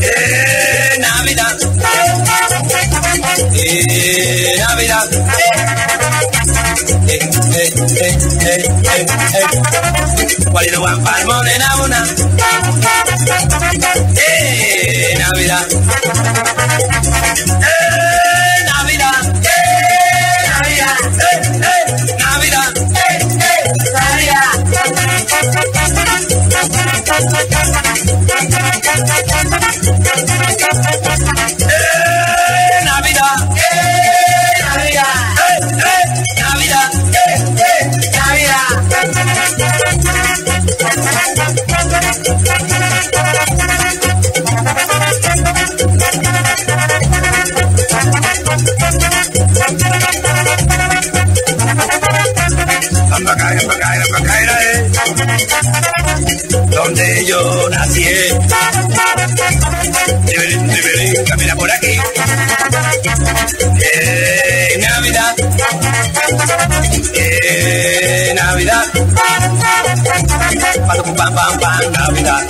Eh, Navidad. Eh, eh, Navidad. Eh, Navidad. Eh. Eh. Eh, eh, eh, eh. Guarido guapa morena una. Eh, Eh, Navidad. Ambacaira, ambacaira, ambacaira, eh. Donde yo nací. eh. Deberín, deberín, camina por aquí. Eh, Navidad. Eh, Navidad. Pam, pam, pam, Navidad.